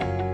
you